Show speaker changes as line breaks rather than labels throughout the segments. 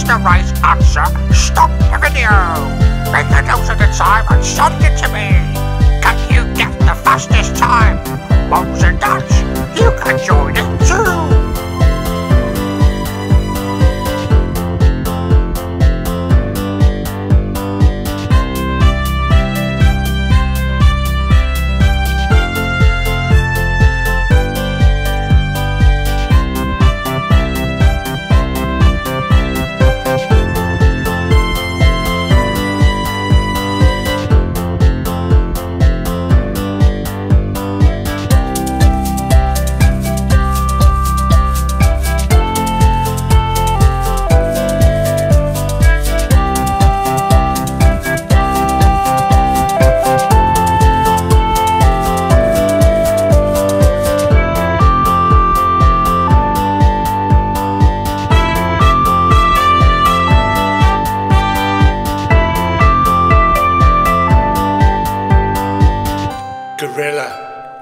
you
guessed the right answer, stop the video. Make a note of the time and send it to me. Can you get the fastest time? Mums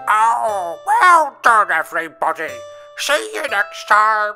Oh, well done, everybody. See you next time.